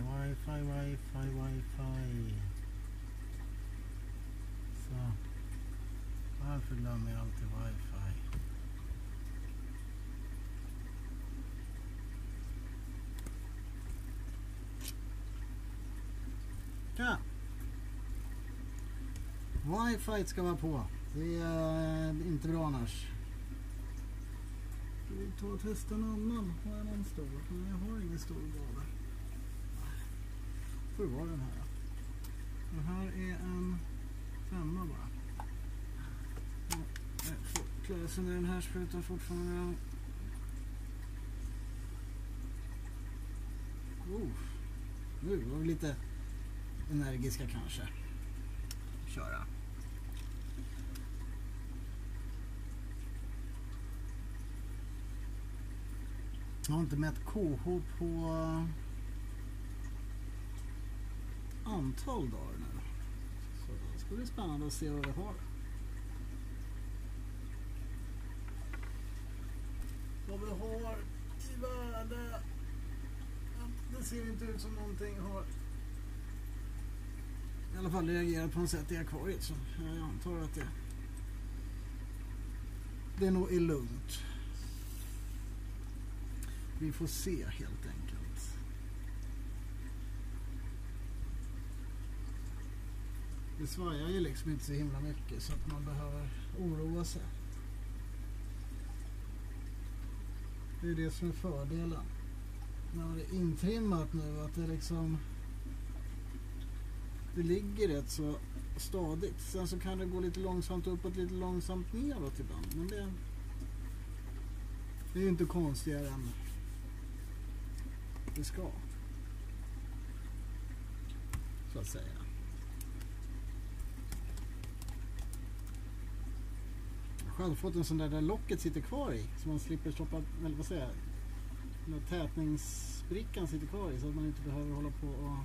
wifi, wifi, wifi. Så. Varför glömmer jag alltid wifi? Ja. Wifi ska vara på. Det är eh, inte bra annars. Ska vi ta och testa en annan? Har jag någon stor? Nej, jag har ingen stor gavel. Får det vara den här. Den här är en femma bara. Ja, eh, jag den här sprutar fortfarande. Oh. Nu var vi lite energiska kanske. Köra. Jag har inte mätt KH på antal dagar nu. Så det ska bli spännande att se vad vi har. Vad vi har i värde. Det ser inte ut som någonting har i alla fall reagerat på något sätt i akvariet. Så jag antar att det, det nog är lugnt. Vi får se helt enkelt. Det svajar ju liksom inte så himla mycket så att man behöver oroa sig. Det är det som är fördelen. När det är intrimmat nu att det liksom det ligger rätt så stadigt. Sen så kan det gå lite långsamt uppåt, lite långsamt neråt ibland. Men det, det är ju inte konstigare än det ska. Så att säga. Jag själv fått en sån där där locket sitter kvar i. Så man slipper stoppa, eller vad säger jag? Den där tätningsbrickan sitter kvar i så att man inte behöver hålla på och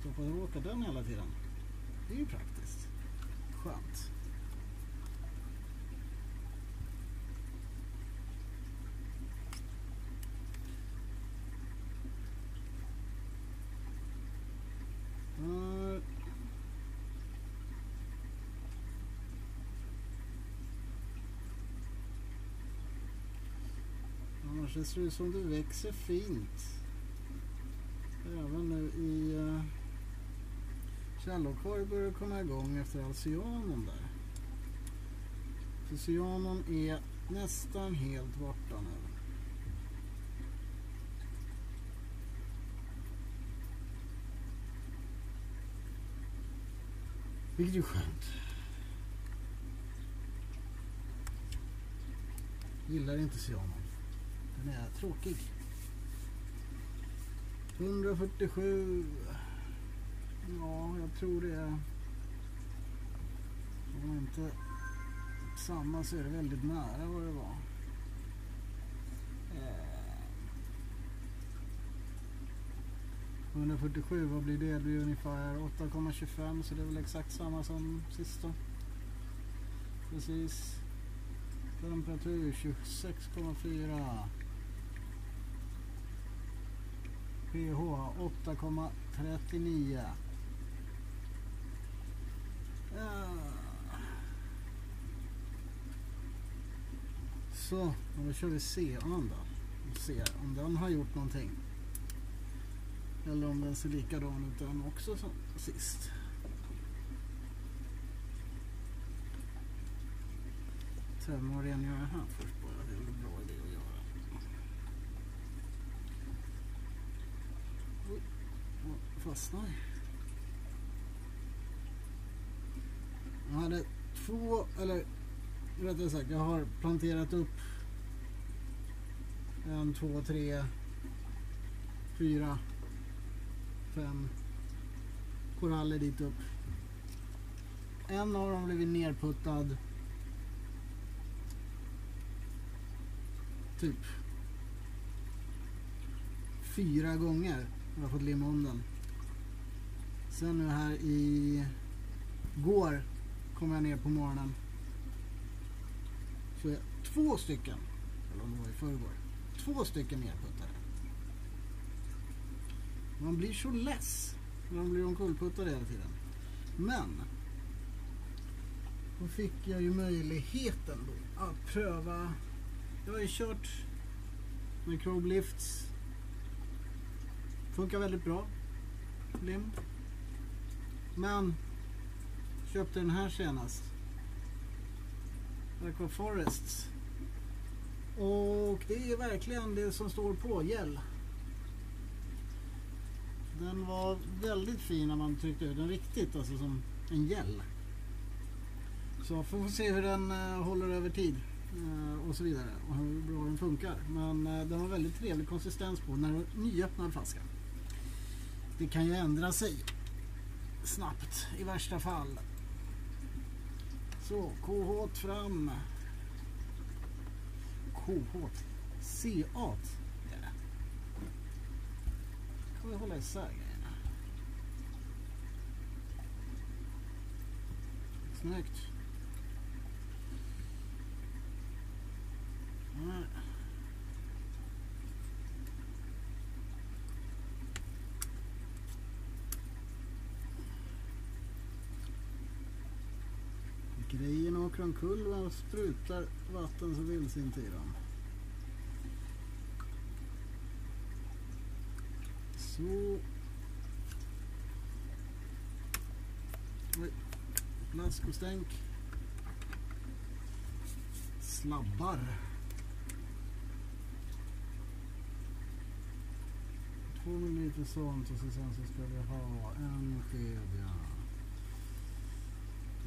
stoppa och åka den hela tiden. Det är ju praktiskt. Skönt. Uh, Annars det ser ut som det växer fint. Även nu i eh, uh, källorkorg börjar komma igång efter all där. För cyanon är nästan helt borta nu. Vilket är skönt. Gillar inte cyanon. Den är tråkig. 147. Ja, jag tror det är... Om inte samma så är det väldigt nära vad det var. Eh, 147, vad blir det? Det blir ungefär 8,25 så det är väl exakt samma som sista. Precis. Temperatur 26,4. pH 8,39. Ja. Så, och då kör vi C-an då. Och ser om den har gjort någonting. Eller om den ser likadan ut den också som sist. Tömma och rengöra här först bara. Det är en bra idé att göra. Oj, vad fastnar. Jag hade två, eller rättare sagt, jag har planterat upp en, två, tre, fyra, fem koraller dit upp. En av dem har blivit nerputtad typ fyra gånger jag har fått limma om den. Sen nu här i går kom jag ner på morgonen. Så är två stycken, eller om det var i förrgår, två stycken nerputtade. Man blir så less när de blir omkullputtade hela tiden. Men då fick jag ju möjligheten då att pröva. Jag har ju kört med Chrome Lifts. Funkar väldigt bra. Lim. Men köpte den här senast. Aqua Forests. Och det är verkligen det som står på gäll. Den var väldigt fin när man tryckte ut den riktigt, alltså som en gäll. Så får vi se hur den uh, håller över tid uh, och så vidare och hur bra den funkar. Men uh, den har väldigt trevlig konsistens på när du nyöppnar flaskan. Det kan ju ändra sig snabbt i värsta fall. Så, KH fram. KH. CA. Ja. Kan vi hålla isär grejerna. Snyggt. Mm. Grejen åker omkull och sprutar vatten som vildsint i dem. Så. Oj. Plask och stänk. Slabbar. Två minuter sånt och så sen så ska vi ha en kedja.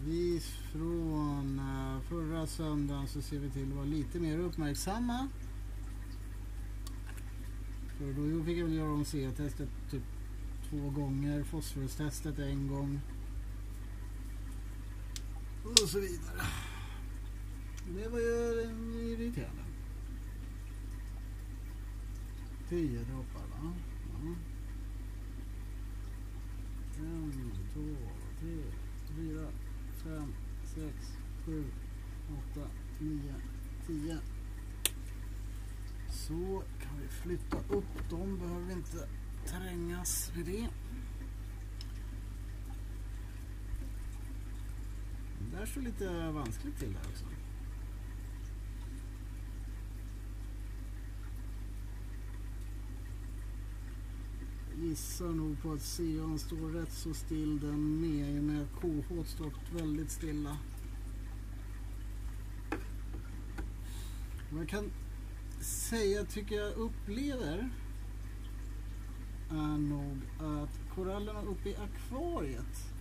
Vi från eh, förra söndagen så ser vi till att vara lite mer uppmärksamma. För då fick jag väl göra om C-testet typ två gånger, fosforustestet en gång. Och så vidare. Det var ju irriterande. 10 droppar va? Ja. En, två, tre, fyra, fem, sex, sju, åtta, nio, tio. Så kan vi flytta upp dem, behöver inte trängas vid det. Det Där står lite vanskligt till där också. Gissar nog på att Sion står rätt så still den med i och med att KH stått väldigt stilla. Vad jag kan säga, tycker jag upplever är nog att korallerna uppe i akvariet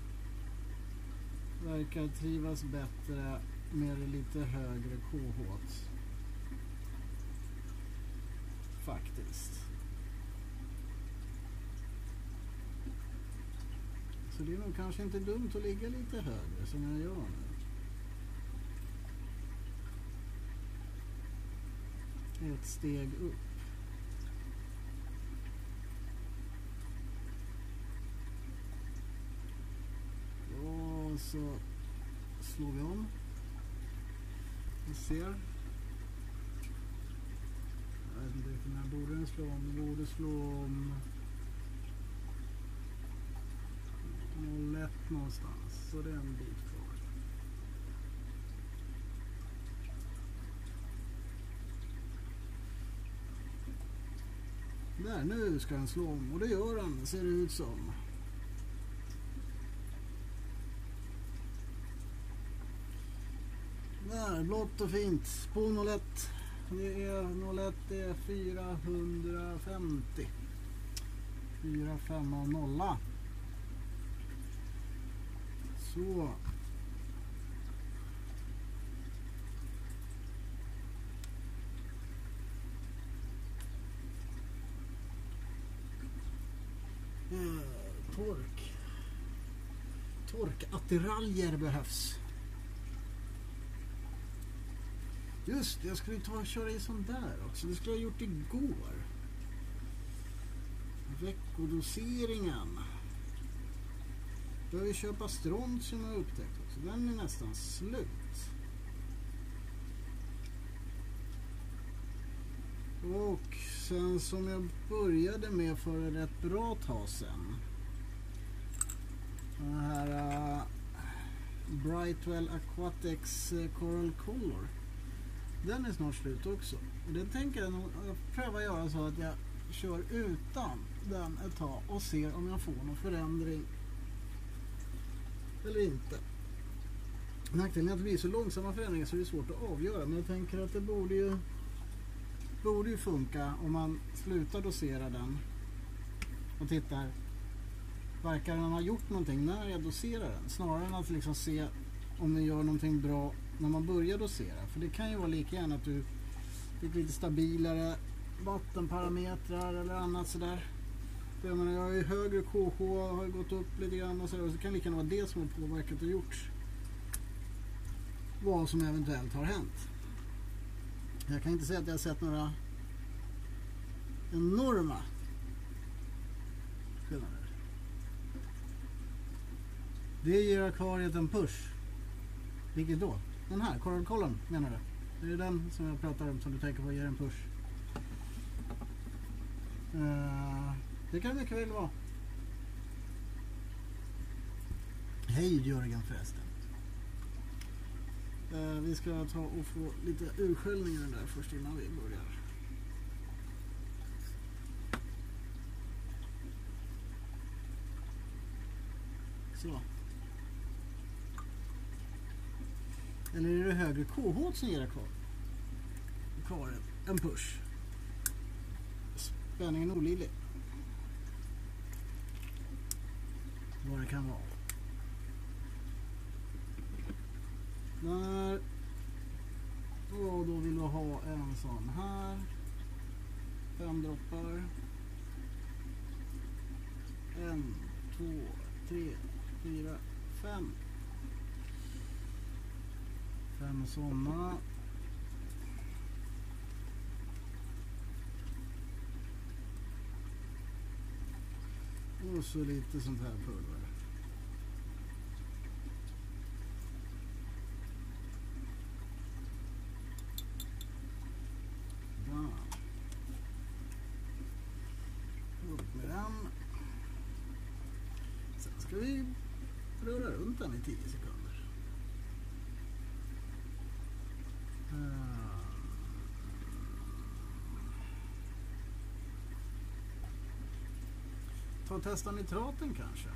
verkar trivas bättre med det lite högre KH. Faktiskt. Så det är nog kanske inte dumt att ligga lite högre som jag gör nu. Ett steg upp. Och så slår vi om. Vi ser. Jag vet inte riktigt när borde den slå om. Den borde slå om 01 någonstans. Så det är en bit kvar. Där, nu ska den slå om och det gör den, ser det ut som. Där, blått och fint. på 01. Det är 01, det är 450. 4, 5 och 0. Så. Eh, tork. Torkattiraljer behövs. Just det, jag skulle ta och köra i sån där också. Det skulle jag ha gjort igår. Veckodoseringen. Behöver köpa strontium har jag upptäckt också. Den är nästan slut. Och sen som jag började med för ett bra tag sen. Den här uh, Brightwell Aquatics äh, Coral Color. Den är snart slut också. Och det tänker jag nog äh, pröva göra så att jag kör utan den ett tag och ser om jag får någon förändring eller inte. Nackdelen är att det blir så långsamma förändringar så det är svårt att avgöra. Men jag tänker att det borde ju, borde ju funka om man slutar dosera den och tittar. Verkar den ha gjort någonting när jag doserar den? Snarare än att liksom se om den gör någonting bra när man börjar dosera. För det kan ju vara lika gärna att du fick lite stabilare vattenparametrar eller annat sådär. För jag menar, jag har ju högre KH, har gått upp lite grann och så, och så kan det lika gärna vara det som har påverkat och gjort vad som eventuellt har hänt. Jag kan inte säga att jag har sett några enorma skillnader. Det ger akvariet en push. Vilket då? Den här, Coral Column menar du? Det Är den som jag pratar om som du tänker på ger en push? Uh, det kan det mycket väl vara. Hej Jörgen förresten. Eh, vi ska ta och få lite urskällningar där först innan vi börjar. Så. Eller är det högre KH som ger kvar? Kvar en push. Spänningen olidlig. Vad det kan vara. Där. Och då vill du ha en sån här. Fem droppar. En, två, tre, fyra, fem. Fem sådana. Och så lite sånt här pulver. Upp med den. Sen ska vi röra runt den i 10 sekunder. Ta och testa nitraten kanske.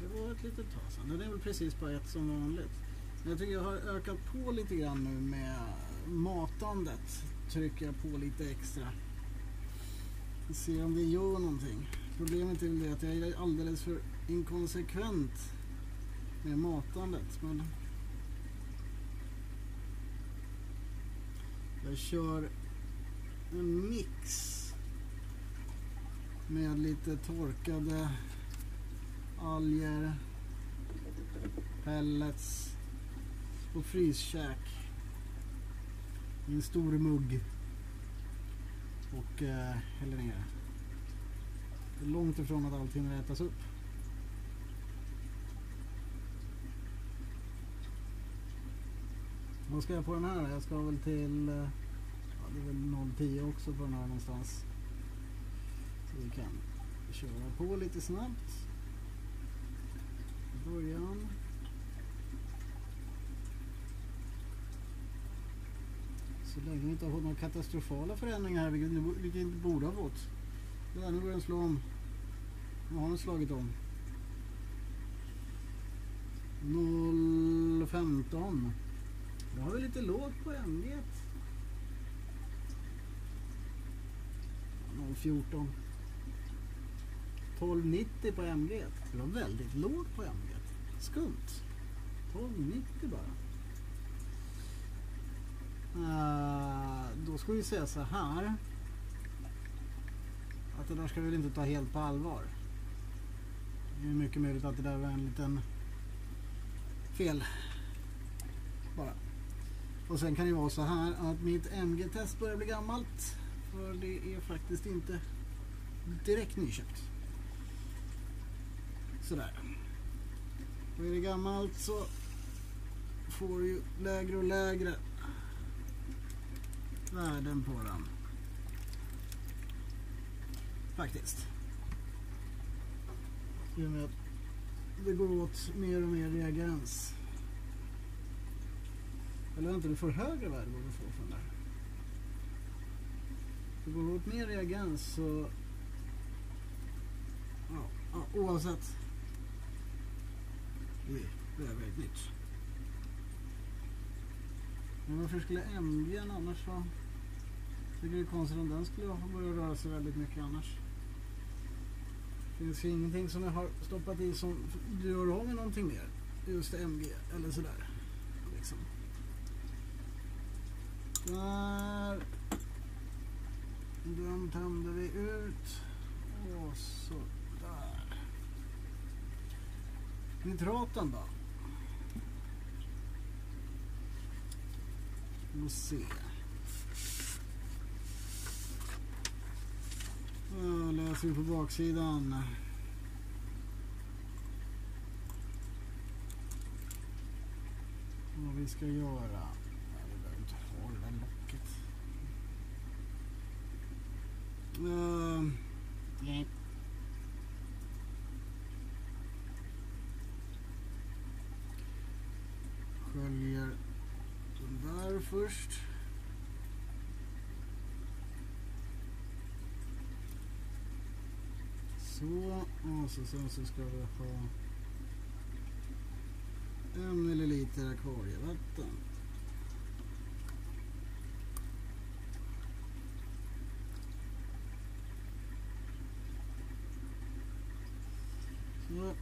Det var ett litet tag sedan. Den är väl precis på ett som vanligt. Men jag tycker jag har ökat på lite grann nu med matandet. Trycker jag på lite extra. Se om det gör någonting. Problemet är väl det att jag är alldeles för inkonsekvent med matandet. Men jag kör en mix med lite torkade alger, pellets och fryskäk i en stor mugg och eh, häller ner. Det är långt ifrån att allt hinner ätas upp. Vad ska jag på den här? Jag ska väl till eh, ja, det är väl 010 också på den här någonstans. Så vi kan köra på lite snabbt. I början. Så länge vi inte har fått några katastrofala förändringar här, vilket vi inte borde ha fått. Där, nu börjar den slå om. Nu har den slagit om. 0,15. Då har vi lite lågt på MG. 0,14. 12,90 på MG. Det var väldigt lågt på MG. Skumt. 12,90 bara. Uh, då ska vi säga så här. Att det där ska vi väl inte ta helt på allvar. Det är mycket möjligt att det där var en liten fel. Bara. Och sen kan det vara så här att mitt MG-test börjar bli gammalt. För det är faktiskt inte direkt nyköpt. Sådär. Och är det gammalt så får du ju lägre och lägre värden på den. Faktiskt. I och med att det går åt mer och mer reagens. Eller inte, du får högre värde vad du får från där. Det går åt mer reagens så... Ja, ja, oavsett. Det är väldigt. nytt. Men varför skulle MG'n annars vara... Tycker det är konstigt om den skulle börja röra sig väldigt mycket annars. Det finns ju ingenting som jag har stoppat i som gör av med någonting mer. Just MG eller sådär. Liksom. Där. Den tänder vi ut. Och så där. Nitraten då? Vi se. Då läser vi på baksidan. Vad vi ska göra. Nej, vi behöver inte ha det där locket. Eh, Uh, nej. Sköljer den där först. Så, och så, sen så ska vi ha en milliliter akvarievatten. Så.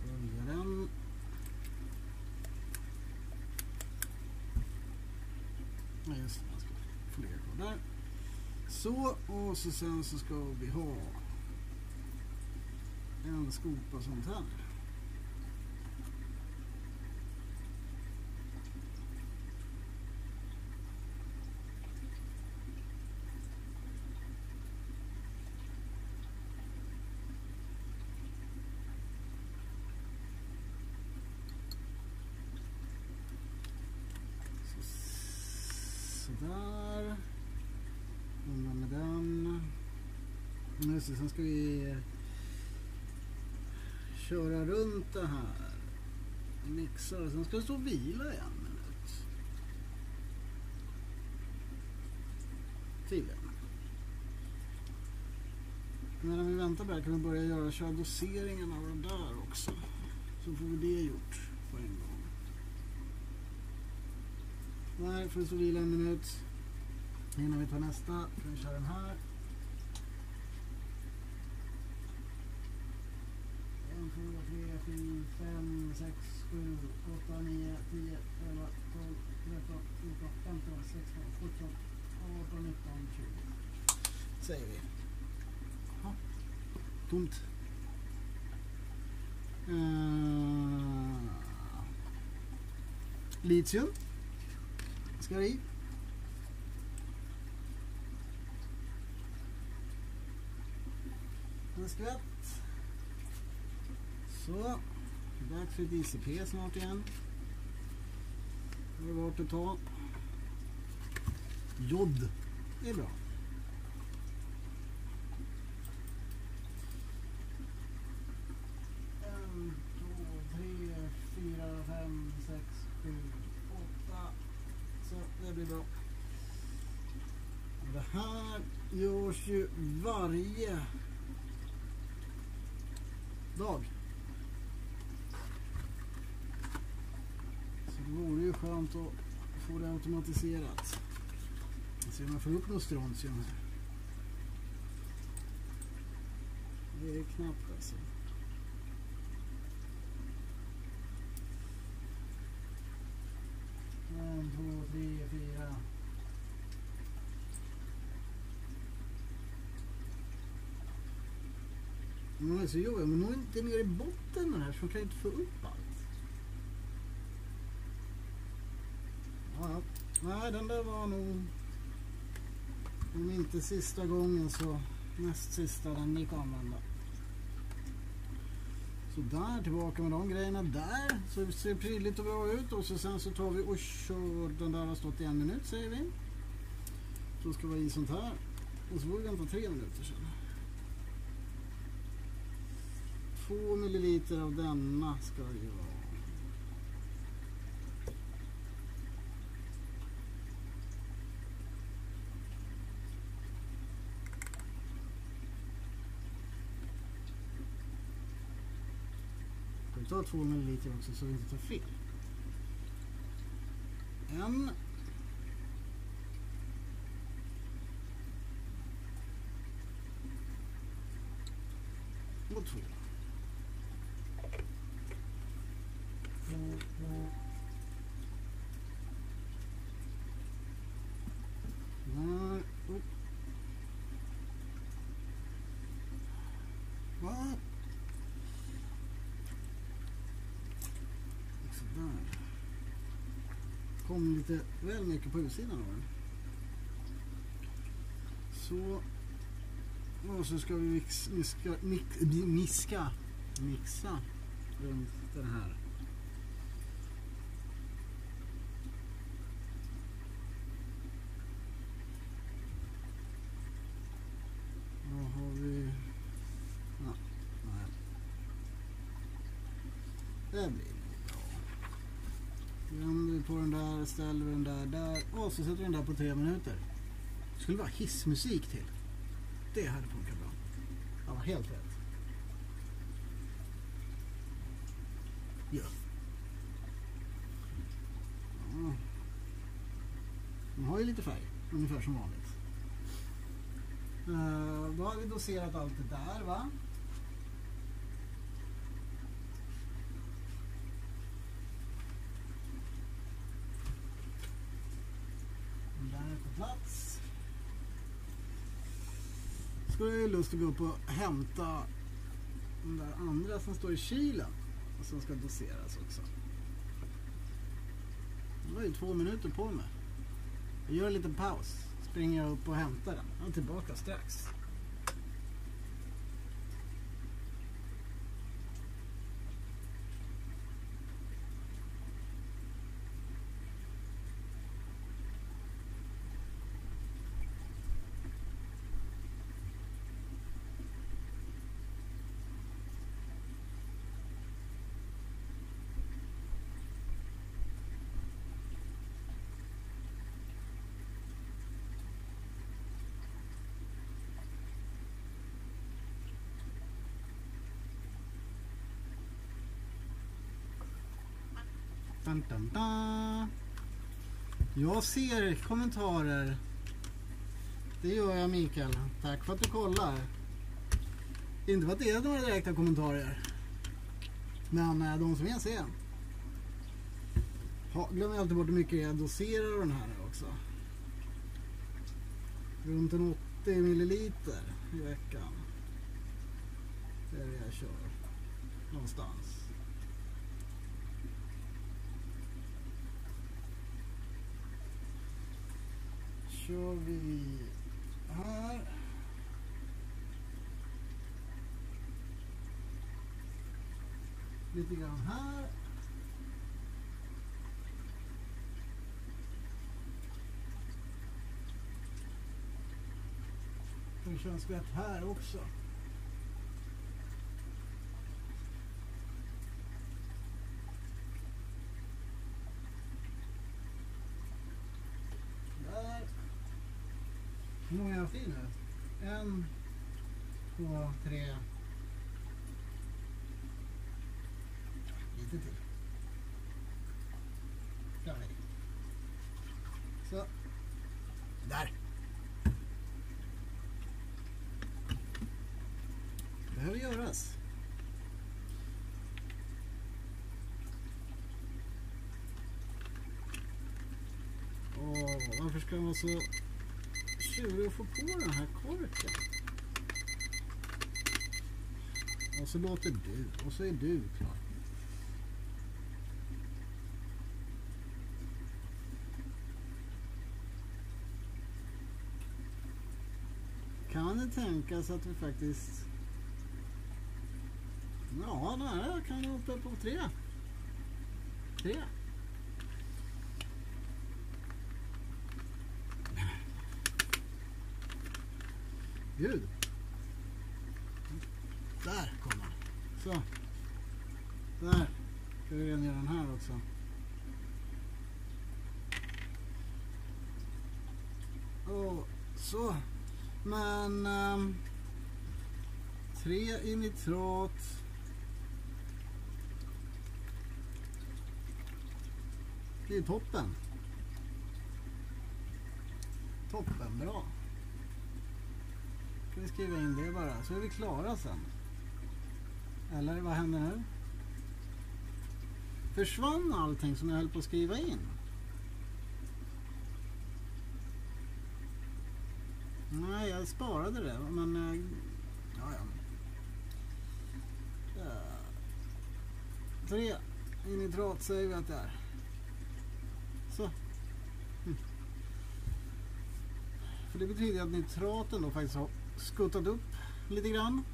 Sköljer den. Ja, just det, man ska få ligga kvar där. Så, och så sen så ska vi ha en skopa sånt här. Så, där, Undan med den. Just det, sen ska vi köra runt det här. Mixa det. Sen ska det stå och vila i en minut. Tydligen. Medan vi väntar på det här kan vi börja göra, köra doseringen av det där också. Så får vi det gjort på en gång. Nej, får det stå och vila en minut. Innan vi tar nästa kan vi köra den här. En, två, tre, fyra, fem, sex, sju, åtta, nio, tio, elva, tolv, tretton, fjorton, femton, sexton, sjutton, arton, nitton, tjugo. Säger vi. Jaha. Tomt. Uh, litium. Ska det i. En skvätt. Så. Dags för DCP snart igen. Det är varit att ta. Jod. Det är bra. En, två, tre, fyra, fem, sex, sju, blir bra. Det här görs ju varje dag. Så det vore ju skönt att få det automatiserat. Se om jag får upp något strontium här. Det är knappt alltså. En, två, tre, fyra. Men så jo, men nog inte nere i botten den här så de kan inte få upp allt. Ja, ja. Nej, den där var nog om inte sista gången så näst sista den gick att använda. Så där, tillbaka med de grejerna där. Så det ser prydligt och bra ut. Och så sen så tar vi och kör, den där har stått i en minut säger vi. Så ska vi ha i sånt här. Och så får vi vänta tre minuter sen. Två milliliter av denna ska vi ha. Ska vi ta två milliliter också så vi inte tar fel. En. Och två. Där. Sådär. Kom lite väl mycket på utsidan av den. Så. Och så ska vi mix, miska, mix, miska, mixa runt den här. Vad har vi? Ja, nej. Det blir. Vänder vi på den där, ställer den där där och så sätter vi den där på tre minuter. Det skulle vara hissmusik till. Det hade funkat bra. Ja, helt rätt. Ja. ja. Den har ju lite färg, ungefär som vanligt. Uh, då har vi doserat allt det där va. Den där är på plats. Skulle jag lust att gå upp och hämta den där andra som står i kylen och som ska doseras också. Det var ju två minuter på mig. Jag gör en liten paus. Springer jag upp och hämtar den. Jag är tillbaka strax. Dun, dun, dun. Jag ser kommentarer. Det gör jag Mikael. Tack för att du kollar. Inte för att det är några direkta kommentarer. Men eh, de som jag ser. Ha, glömmer alltid bort hur mycket jag doserar den här också. Runt en 80 milliliter i veckan. Det är det jag kör. Någonstans. Kör vi här. Lite grann här. Det känns rätt här också. Två, tre. Lite till. Färdig. Så. Där. Behöver göras. Åh, varför ska man så tjurig att få på den här korken? Och så låter du och så är du klar. Kan det tänkas att vi faktiskt Ja, den här kan vara uppe på tre. Tre. Gud. Där kom han. Så. Där. Ska vi rengöra den här också. Och så. Men... Um, tre i nitrat. Det är toppen. Toppen, bra. Ska vi skriva in det bara, så är vi klara sen. Eller vad händer nu? Försvann allting som jag höll på att skriva in? Nej, jag sparade det, men... Eh, ja, ja. Eh, tre i nitrat säger vi att det är. Så. Hm. För det betyder att nitraten då faktiskt har skuttat upp lite grann.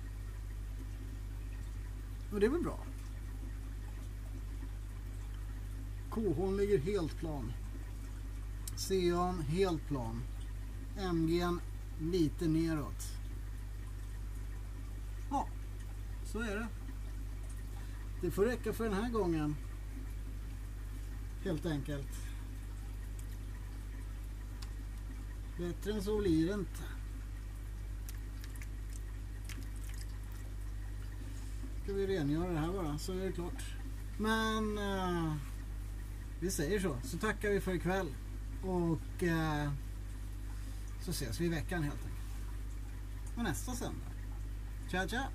Och det är väl bra. KH ligger helt plan. CA helt plan. MG lite neråt. Ja, så är det. Det får räcka för den här gången. Helt enkelt. Bättre än så blir det inte. Ska vi rengöra det här bara så är det klart. Men eh, vi säger så. Så tackar vi för ikväll. Och eh, så ses vi i veckan helt enkelt. Och nästa söndag. Tja tja!